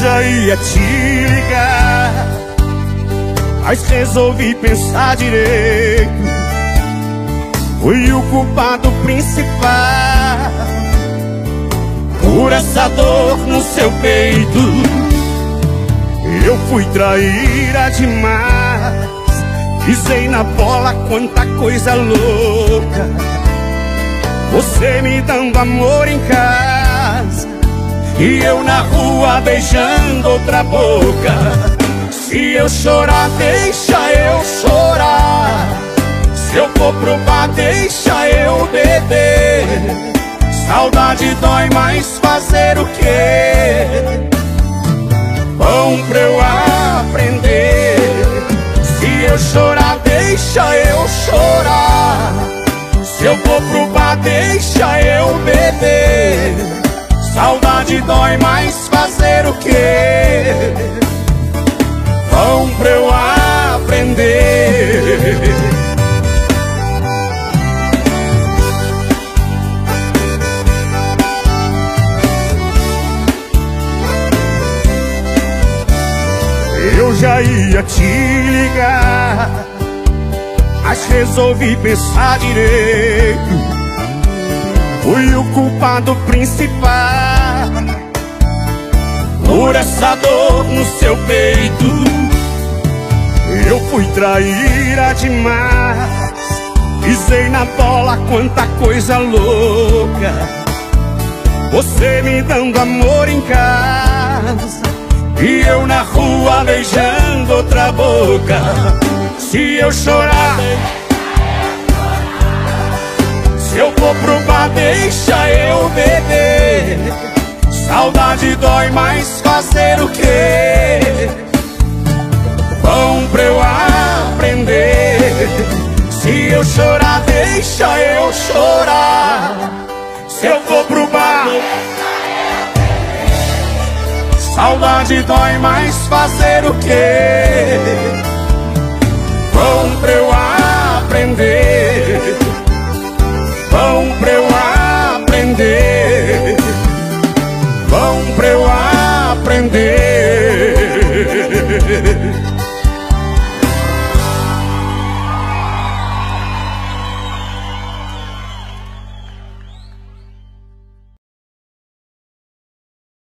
já ia te ligar, mas resolvi pensar direito. Fui o culpado principal por essa dor no seu peito. Eu fui traíra demais, pisei na bola, quanta coisa louca. Você me dando amor em casa e eu na rua beijando outra boca. Se eu chorar, deixa eu chorar. Se eu for pro bar, deixa eu beber. Saudade dói, mas fazer o quê? Bom pra eu aprender. Se eu chorar, deixa eu chorar. Se eu for pro bar, deixa eu beber. Saudade dói, mas fazer o quê? Bom pra eu aprender. Eu já ia te ligar, mas resolvi pensar direito. Fui o culpado principal por essa dor no seu peito. Eu fui traíra demais, pisei na bola, quanta coisa louca. Você me dando amor em casa e eu na rua beijando outra boca Se eu chorar deixa eu beber. Saudade dói, mas fazer o quê? Bom pra eu aprender. Se eu chorar deixa eu chorar. Se eu for pro bar. Saudade dói, mas fazer o quê? Bom pra eu aprender